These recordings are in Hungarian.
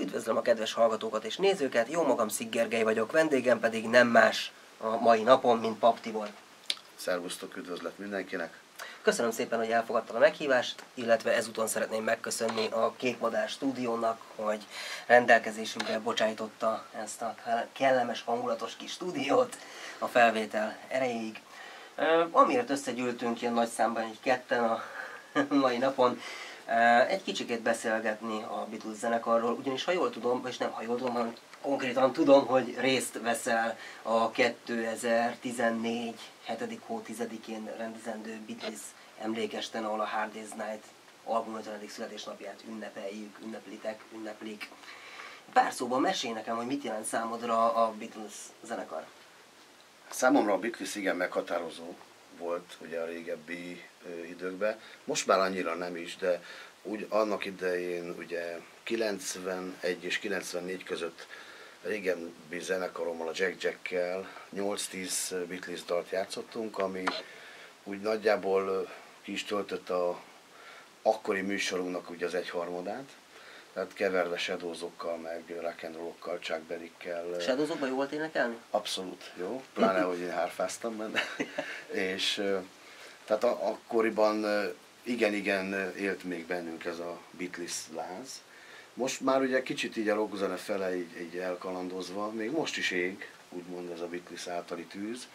Üdvözlöm a kedves hallgatókat és nézőket, jó magam Sziggergely vagyok, vendégem pedig nem más a mai napon, mint Pap Tibor. Szervusztok, üdvözlet mindenkinek! Köszönöm szépen, hogy elfogadta a meghívást, illetve ezúton szeretném megköszönni a Kékmadár stúdiónak, hogy rendelkezésünkre bocsájtotta ezt a kellemes, hangulatos kis stúdiót a felvétel erejéig. Amiért összegyűltünk ilyen nagy számban, egy ketten a mai napon, egy kicsikét beszélgetni a Beatles zenekarról, ugyanis ha jól tudom, és nem ha jól tudom, hanem konkrétan tudom, hogy részt veszel a 2014. 7. hó 10-én rendezendő Beatles emlékesten, ahol a Hard Day's Night album 50. születésnapját ünnepeljük, ünneplitek, ünneplik. Pár szóban mesélj nekem, hogy mit jelent számodra a Beatles zenekar. Számomra a Beatles igen meghatározó volt ugye a régebbi időkben. Most már annyira nem is, de úgy annak idején ugye 91 és 94 között régebbi zenekarommal, a Jack Jackkel 8-10 Beatles dalt játszottunk, ami úgy nagyjából ki is töltött a akkori műsorunknak ugye az egyharmadát. Tehát keverve shadowzokkal, meg rock and roll-okkal, Chuck Berry-kkel. Shadowzokban jó volt énekelni? Abszolút jó, pláne, hogy én hárfáztam benne. és tehát akkoriban igen-igen élt még bennünk ez a Beatles láz. Most már ugye kicsit így a rockzene fele így, így elkalandozva, még most is ég, úgymond ez a Beatles általi tűz,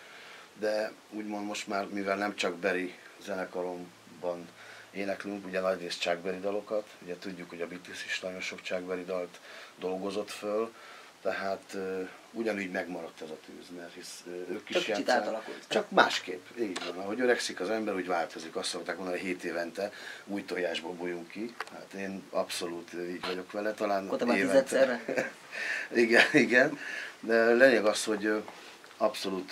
de úgymond most már, mivel nem csak Berry zenekaromban éneklünk, ugye nagy rész Chuck Berry dalokat, ugye tudjuk, hogy a Beatles is nagyon sok Chuck Berry dalt dolgozott föl, tehát uh, ugyanúgy megmaradt ez a tűz, mert hisz uh, ők is csak átalakult. Csak másképp, így van. Ahogy öregszik az ember, úgy változik. Azt szokták mondani, hogy 7 évente új tojásból bújunk ki. Hát én abszolút így vagyok vele, talán Akkor évente. igen, igen. De lényeg az, hogy abszolút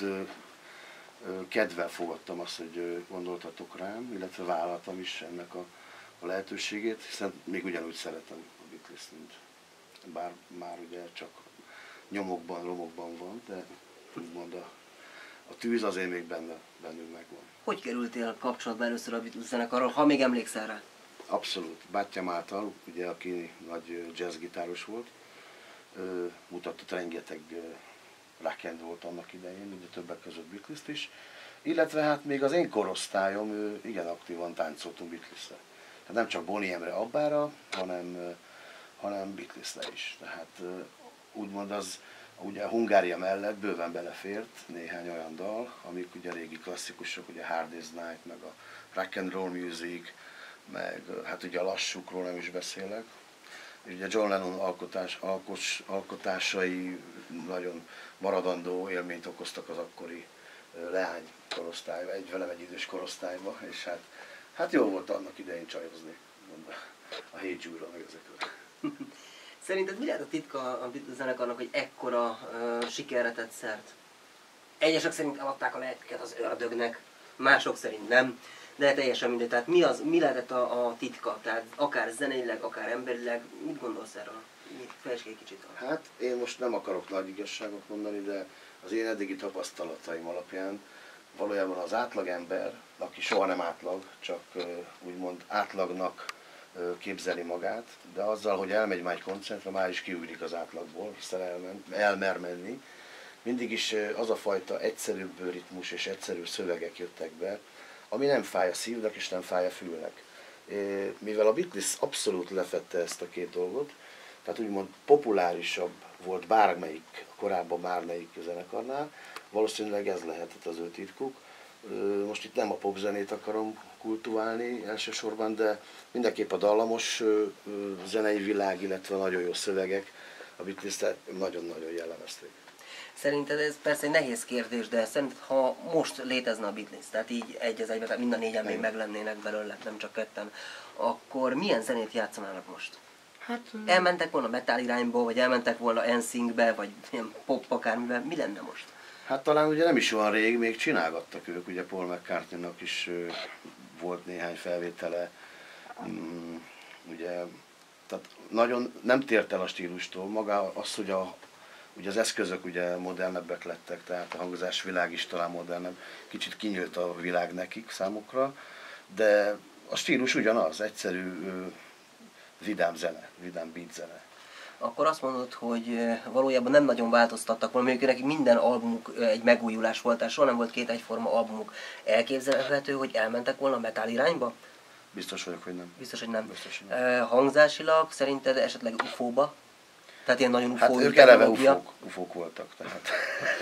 kedvel fogadtam azt, hogy gondoltatok rám, illetve vállaltam is ennek a, a lehetőségét, hiszen még ugyanúgy szeretem a Beatles, mint bár már ugye csak nyomokban, romokban van, de úgymond a, a tűz azért még benne, bennünk megvan. Hogy kerültél kapcsolatba először a Beatles zenekarral, ha még emlékszel rá? Abszolút. Bátyám által, ugye, aki nagy jazzgitáros volt, mutatott rengeteg rock and volt annak idején, ugye többek között beatles is, illetve hát még az én korosztályom, ő igen aktívan táncoltunk Beatles-re. Hát nem csak Bonnie Emre Abbára, hanem, hanem Beatles-re is. Tehát úgymond az, ugye Hungária mellett bőven belefért néhány olyan dal, amik ugye régi klasszikusok, ugye Hard Day's Night, meg a rock and roll music, meg hát ugye a lassukról nem is beszélek. És ugye John Lennon alkotás, alkos, alkotásai nagyon maradandó élményt okoztak az akkori leány korosztályba, egy velem egy idős korosztályba, és hát, hát jó volt annak idején csajozni, a Hey Jude-ra, meg ezekre. Szerinted mi lehet a titka a zenekarnak, hogy ekkora uh, sikerre tett szert? Egyesek szerint eladták a lehetőket az ördögnek, mások szerint nem, de teljesen mindegy. Tehát mi, az, mi lehetett a, a titka? Tehát akár zeneileg, akár emberileg, mit gondolsz erről? Fejtsd egy kicsit. Hát én most nem akarok nagy igazságot mondani, de az én eddigi tapasztalataim alapján valójában az átlagember, aki soha nem átlag, csak úgymond átlagnak képzeli magát, de azzal, hogy elmegy már egy koncertre, már is kiugrik az átlagból, hiszen elmen, elmer menni. Mindig is az a fajta egyszerűbb ritmus és egyszerű szövegek jöttek be, ami nem fáj a szívnek és nem fáj a fülnek. Mivel a Beatles abszolút lefette ezt a két dolgot, tehát úgymond populárisabb volt bármelyik, korábban bármelyik zenekarnál, valószínűleg ez lehetett az ő titkuk. Most itt nem a popzenét akarom kultuválni elsősorban, de mindenképp a dallamos zenei világ, illetve nagyon jó szövegek, a Beatles nagyon-nagyon jellemezték. Szerinted ez persze egy nehéz kérdés, de szerinted, ha most létezne a Beatles, tehát így egy az egyben, mind a négyen még meglennének belőle, nem csak ketten, akkor milyen zenét játszanának most? Hát, elmentek volna metal irányba, vagy elmentek volna NSYNC-be, vagy ilyen pop akármivel, mi lenne most? Hát talán ugye nem is olyan rég, még csinálgattak ők, ugye Paul mccartney is volt néhány felvétele, mm, ugye, tehát nagyon nem tért el a stílustól, maga az, hogy a, ugye az eszközök ugye modernebbek lettek, tehát a hangozás világ is talán modernebb, kicsit kinyílt a világ nekik számukra, de a stílus ugyanaz, egyszerű vidám zene, vidám beat zene. akkor azt mondod, hogy valójában nem nagyon változtattak volna, mondjuk nekik minden albumuk egy megújulás volt, tehát soha nem volt két egyforma albumuk. Elképzelhető, hogy elmentek volna a metal irányba? Biztos vagyok, hogy nem. Biztos, hogy nem. Biztos, hogy nem. Hangzásilag szerinted esetleg ufóba? Tehát ilyen nagyon ufó Hát ők eleve ufók, ufók voltak, tehát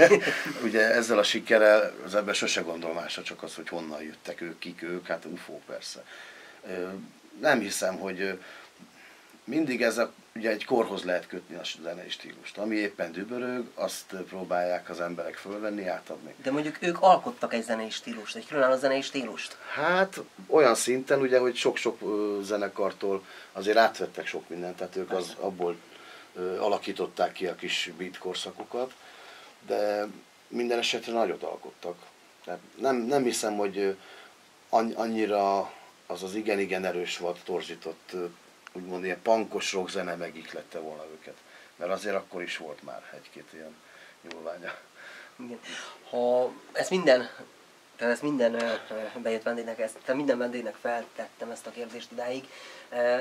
ugye ezzel a sikerrel az ebben sose gondol másra, csak az, hogy honnan jöttek ők, kik ők, hát ufók persze. Nem hiszem, hogy mindig ez a, ugye egy korhoz lehet kötni a zenei stílust. Ami éppen dübörög, azt próbálják az emberek fölvenni, átadni. De mondjuk ők alkottak egy zenei stílust, egy különálló zenei stílust? Hát olyan szinten, ugye, hogy sok-sok zenekartól azért átvettek sok mindent, tehát ők az abból alakították ki a kis beat korszakokat, de minden esetre nagyot alkottak. Tehát nem, nem hiszem, hogy annyira az az igen-igen erős volt, torzított, úgymond ilyen pankos rock zene megiklette volna őket. Mert azért akkor is volt már egy-két ilyen nyúlványa. Ha ez minden, tehát ezt minden bejött vendégnek, ezt, tehát minden vendégnek feltettem ezt a kérdést idáig.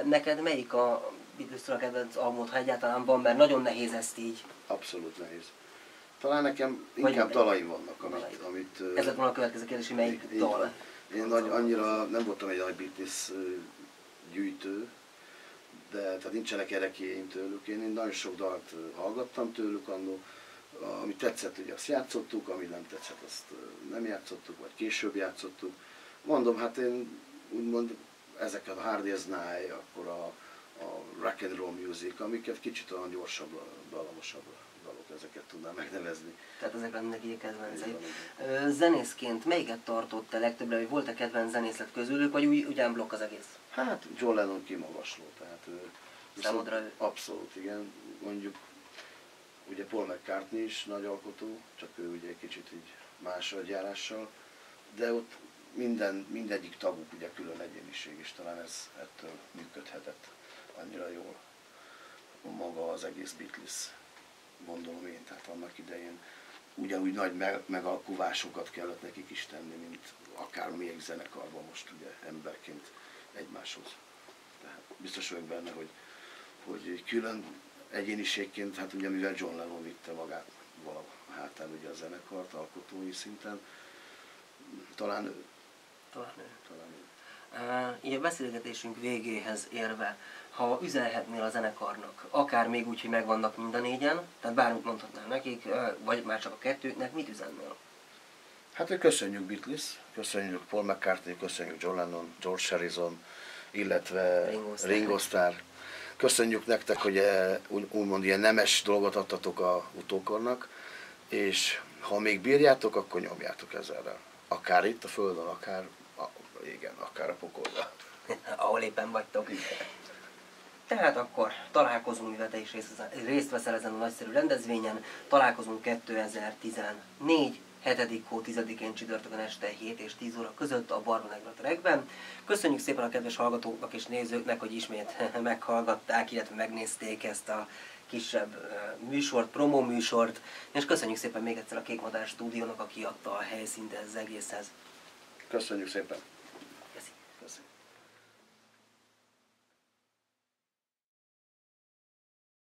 Neked melyik a Beatles-től a kedvenc albumot, ha egyáltalán van, mert nagyon nehéz ezt így. Abszolút nehéz. Talán nekem inkább Vagy, dalaim vannak, amit... amit ez lett volna a következő kérdés, hogy melyik így, dal? Én nagy, annyira nem voltam egy nagy Beatles gyűjtő, de tehát nincsenek erekjeim tőlük. Én, én nagyon sok dalt hallgattam tőlük annó, ami tetszett, ugye azt játszottuk, ami nem tetszett, azt nem játszottuk, vagy később játszottuk. Mondom, hát én úgymond ezeket a Hard As Night, akkor a, a rock and roll music, amiket kicsit olyan gyorsabb, dalamosabb dalok, ezeket tudnám megnevezni. Tehát ezek lennének egy kedvencei. Zenészként melyiket tartott te legtöbbre, hogy volt-e kedvenc zenészet közülük, vagy úgy, ugyan blokk az egész? Hát John Lennon kimagasló, tehát Számodra ő? Abszolút, igen. Mondjuk ugye Paul McCartney is nagy alkotó, csak ő ugye egy kicsit így más járással, de ott minden, mindegyik taguk ugye külön egyéniség, és talán ez ettől működhetett annyira jól. Maga az egész Beatles, gondolom én, tehát annak idején. Ugyanúgy nagy megalkuvásokat kellett nekik is tenni, mint akár még zenekarban most ugye emberként egymáshoz. Tehát biztos vagyok benne, hogy, hogy külön egyéniségként, hát ugye mivel John Lennon vitte magát valahol hátán ugye a zenekart, alkotói szinten, talán ő. Talán ő. Talán ő. Uh, ilyen beszélgetésünk végéhez érve, ha üzenhetnél a zenekarnak, akár még úgy, hogy megvannak mind a négyen, tehát bármit mondhatnál nekik, vagy már csak a kettőknek, mit üzennél? Hát, hogy köszönjük Beatles, köszönjük Paul McCartney, köszönjük John Lennon, George Harrison, illetve Ringo Starr. Ringo Starr. Köszönjük nektek, hogy úgymond ilyen nemes dolgot adtatok a utókornak, és ha még bírjátok, akkor nyomjátok ezzel. Akár itt a Földön, akár a, igen, akár a pokolban. Ahol éppen vagytok. Tehát akkor találkozunk, mivel te is részt veszel ezen a nagyszerű rendezvényen, találkozunk 2014 7. hó 10-én csütörtökön este 7 és 10 óra között a Barbanegra Trekben. Köszönjük szépen a kedves hallgatóknak és nézőknek, hogy ismét meghallgatták, illetve megnézték ezt a kisebb műsort, promó műsort, és köszönjük szépen még egyszer a Kékmadár stúdiónak, aki adta a helyszínt ez egészhez. Köszönjük szépen!